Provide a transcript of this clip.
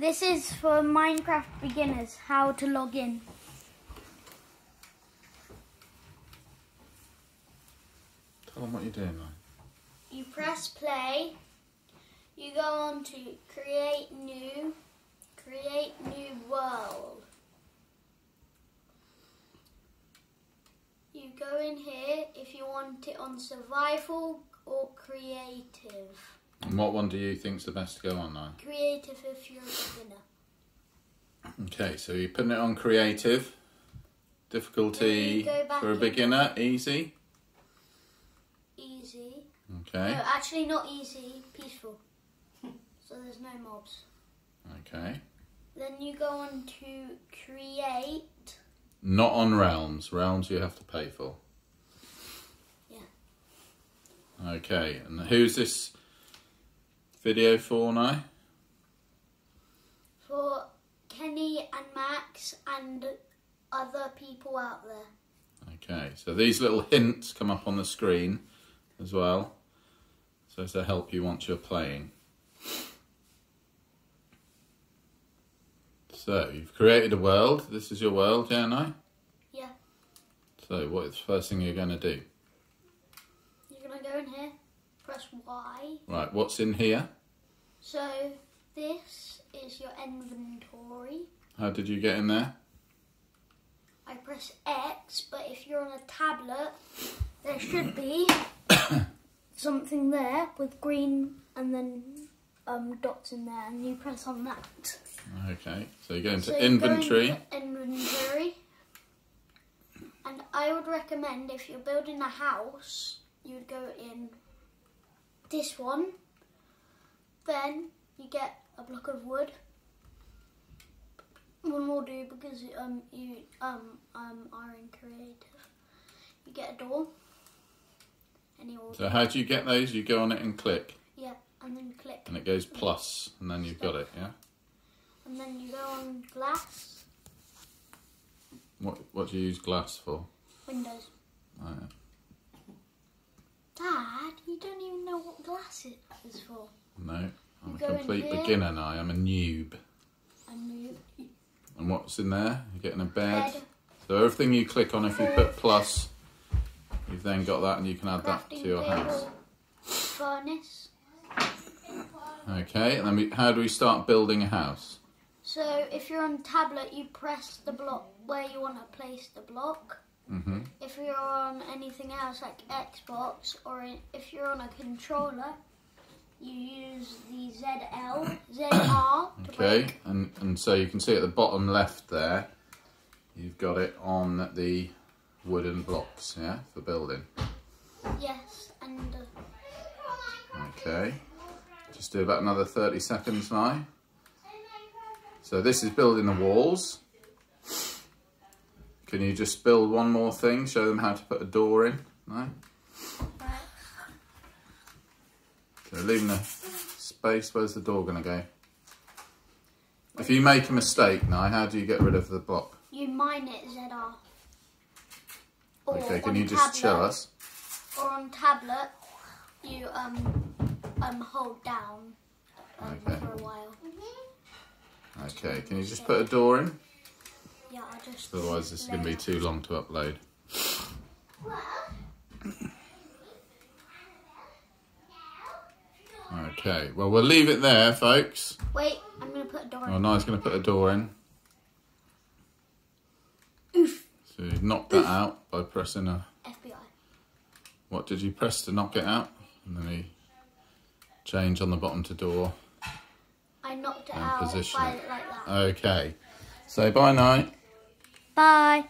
This is for Minecraft beginners, how to log in. Tell them what you're doing, man. You press play, you go on to create new, create new world. You go in here if you want it on survival or creative. And what one do you think's the best to go on now? Creative if you're a beginner. Okay, so you're putting it on creative. Difficulty Then you go back for a in. beginner, easy. Easy. Okay, No, actually not easy, peaceful. so there's no mobs. okay. Then you go on to create. Not on realms. Realms you have to pay for. Yeah. Okay, and who's this video for now? for Kenny and Max and other people out there. Okay, so these little hints come up on the screen as well. So to help you once you're playing. So you've created a world. This is your world, yeah, no? Yeah. So what is the first thing you're going to do? You're gonna go in here, press Y. Right, what's in here? So this is your inventory. How did you get in there? I press X, but if you're on a tablet, there should be something there with green and then um, dots in there, and you press on that. Okay, so you go into So inventory. into inventory. And I would recommend if you're building a house, you would go in this one. Then you get a block of wood. One will do because um you um um are in creative. You get a door. And you So how do you get those? You go on it and click, yeah, and then click, and it goes plus, and then you've got it. Yeah. and then you go on glass What What do you use glass for? windows. Oh, yeah. Dad, you don't even glass it is for. No, I'm You a complete beginner now. I'm a noob. And you And what's in there? You're getting a bed. bed, So everything you click on, if you put plus, you've then got that, and you can add that to your table, house. furnace. Okay, and then we, how do we start building a house? So if you're on tablet, you press the block where you want to place the block. Hmm If you're on anything else like Xbox or if you're on a controller, you use the ZL, ZR to Okay, and and so you can see at the bottom left there, you've got it on the wooden blocks, yeah, for building. Yes, and uh, Okay, just do about another 30 seconds now. So this is building the walls. Can you just build one more thing? Show them how to put a door in? No? right, So leaving a space, where's the door going to go? If you make a mistake now, how do you get rid of the block? you mine it ZR. Or Okay, can you just show us? Or on tablet, you um um hold down um, Okay. for a while. Okay, can you just put a door in? Yeah, I just. Otherwise this is going to be too long to upload. Okay, well we'll leave it there folks. Wait, I'm gonna put a door. Oh, in. Nia's going to put a door in. Oof. So you knocked that out by pressing a... FBI. What did you press to knock it out? And then you change on the bottom to door. I knocked it And out position by it. like that. Okay, so bye now. Bye.